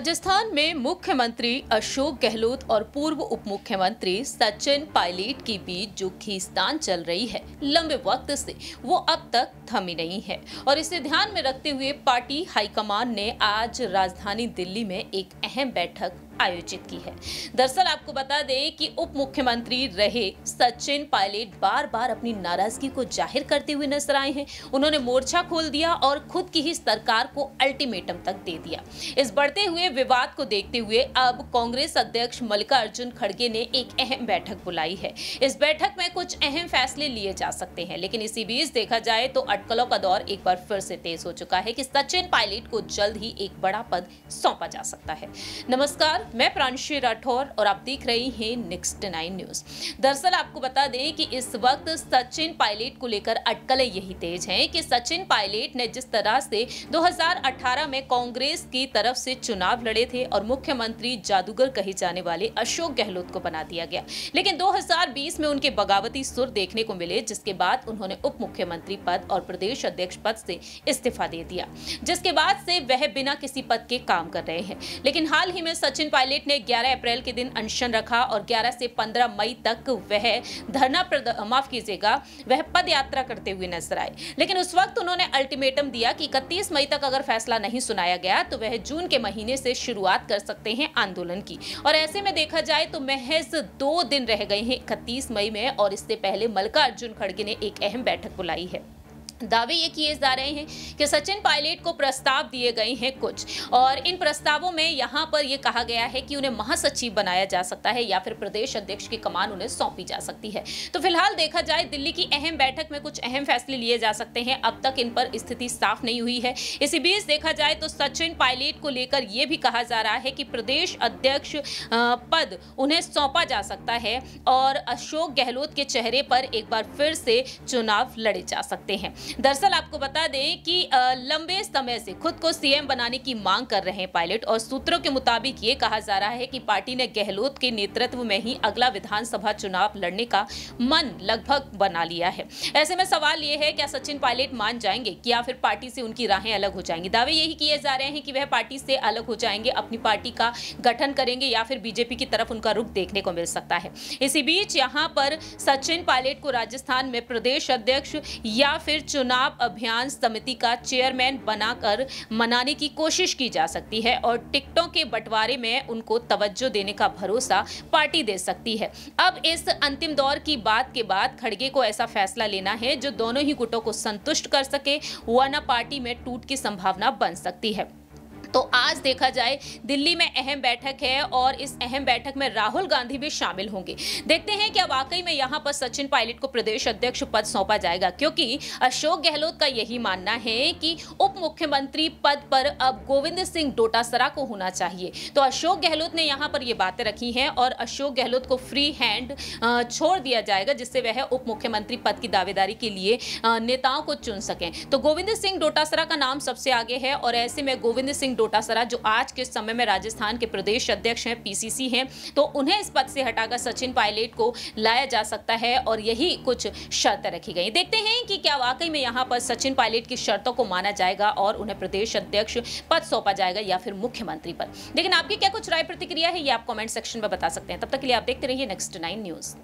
राजस्थान में मुख्यमंत्री अशोक गहलोत और पूर्व उप मुख्यमंत्री सचिन पायलट के बीच जो खींचतान चल रही है, लंबे वक्त से, वो अब तक थमी नहीं है। और इसे ध्यान में रखते हुए पार्टी हाईकमान ने आज राजधानी दिल्ली में एक अहम बैठक आयोजित की है। दरअसल आपको बता दें कि उप मुख्यमंत्री रहे सचिन पायलट बार बार अपनी नाराज़गी को ज़ाहिर करते हुए नज़र आए हैं। उन्होंने मोर्चा खोल दिया और खुद की ही सरकार को अल्टीमेटम तक दे दिया। इस बढ़ते हुए विवाद को देखते हुए अब कांग्रेस अध्यक्ष मल्लिकार्जुन खड़गे ने एक अहम बैठक बुलाई है। इस बैठक में कुछ अहम फैसले लिए जा सकते हैं, लेकिन इसी बीच देखा जाए तो अटकलों का दौर एक बार फिर से तेज हो चुका है कि सचिन पायलट को जल्द ही एक बड़ा पद सौंपा जा सकता है। नमस्कार मैं प्रांशी राठौर और आप देख रहे हैं नेक्स्ट नाइन न्यूज़ दरअसल आपको बता दें कि इस वक्त सचिन पायलट को लेकर अटकलें यही तेज हैं कि सचिन पायलट ने जिस तरह से 2018 में कांग्रेस की तरफ़ से चुनाव लड़े थे और मुख्यमंत्री जादूगर कहे जाने वाले अशोक गहलोत को बना दिया गया, लेकिन 2020 में उनके बगावती सुर देखने को मिले, जिसके बाद उन्होंने उप मुख्यमंत्री पद और प्रदेश अध्यक्ष पद से इस्तीफा दे दिया, जिसके बाद से वह बिना किसी पद के काम कर रहे हैं। लेकिन हाल ही में सचिन पायलट ने 11 अप्रैल के दिन अनशन रखा और 11 से 15 मई तक वह धरना माफ़ कीजिएगा, वह पद यात्रा करते हुए नज़र आए। लेकिन उस वक्त उन्होंने अल्टीमेटम दिया कि इकतीस मई तक अगर फैसला नहीं सुनाया गया तो वह जून के महीने से शुरुआत कर सकते हैं आंदोलन की। और ऐसे में देखा जाए तो महज दो दिन रह गए हैं इकतीस मई में और इससे पहले मल्लिकार्जुन खड़गे ने एक अहम बैठक बुलाई है। दावे ये किए जा रहे हैं कि सचिन पायलट को प्रस्ताव दिए गए हैं कुछ। और इन प्रस्तावों में यहाँ पर यह कहा गया है कि उन्हें महासचिव बनाया जा सकता है या फिर प्रदेश अध्यक्ष की कमान उन्हें सौंपी जा सकती है। तो फ़िलहाल देखा जाए, दिल्ली की अहम बैठक में कुछ अहम फैसले लिए जा सकते हैं। अब तक इन पर स्थिति साफ़ नहीं हुई है। इसी बीच देखा जाए तो सचिन पायलट को लेकर यह भी कहा जा रहा है कि प्रदेश अध्यक्ष पद उन्हें सौंपा जा सकता है और अशोक गहलोत के चेहरे पर एक बार फिर से चुनाव लड़े जा सकते हैं। दरअसल आपको बता दें कि लंबे समय से खुद को सीएम बनाने की मांग कर रहे हैं पायलट और सूत्रों के मुताबिक ये कहा जा रहा है कि पार्टी ने गहलोत के नेतृत्व में ही अगला विधानसभा चुनाव लड़ने का मन लगभग बना लिया है। ऐसे में सवाल ये है, क्या सचिन पायलट मान जाएँगे कि या फिर पार्टी से उनकी राहें अलग हो जाएँगी? दावे यही किए जा रहे हैं कि वह पार्टी से अलग हो जाएँगे, अपनी पार्टी का गठन करेंगे या फिर बीजेपी की तरफ़ उनका रुख देखने को मिल सकता है। इसी बीच यहाँ पर सचिन पायलट को राजस्थान में प्रदेश अध्यक्ष या फिर चुनाव अभियान समिति का चेयरमैन बनाकर मनाने की कोशिश की जा सकती है और टिकटों के बंटवारे में उनको तवज्जो देने का भरोसा पार्टी दे सकती है। अब इस अंतिम दौर की बात के बाद खड़गे को ऐसा फैसला लेना है जो दोनों ही गुटों को संतुष्ट कर सके, वरना पार्टी में टूट की संभावना बन सकती है। तो आज देखा जाए, दिल्ली में अहम बैठक है और इस अहम बैठक में राहुल गांधी भी शामिल होंगे। देखते हैं क्या वाकई में यहाँ पर सचिन पायलट को प्रदेश अध्यक्ष पद सौंपा जाएगा, क्योंकि अशोक गहलोत का यही मानना है कि उप मुख्यमंत्री पद पर अब गोविंद सिंह डोटासरा को होना चाहिए। तो अशोक गहलोत ने यहाँ पर ये बातें रखी हैं और अशोक गहलोत को फ्री हैंड छोड़ दिया जाएगा, जिससे वह उप मुख्यमंत्री पद की दावेदारी के लिए नेताओं को चुन सकें। तो गोविंद सिंह डोटासरा का नाम सबसे आगे है और ऐसे में गोविंद सिंह डोटासरा, जो आज के समय में राजस्थान के प्रदेश अध्यक्ष हैं, पीसीसी हैं तो उन्हें इस पद से हटाकर सचिन पायलट को लाया जा सकता है और यही कुछ शर्तें रखी गई। देखते हैं कि क्या वाकई में यहाँ पर सचिन पायलट की शर्तों को माना जाएगा और उन्हें प्रदेश अध्यक्ष पद सौंपा जाएगा या फिर मुख्यमंत्री पद। लेकिन आपकी क्या कुछ राय प्रतिक्रिया है, ये आप कॉमेंट सेक्शन में बता सकते हैं। तब तक के लिए आप देखते रहिए नेक्स्ट नाइन न्यूज़।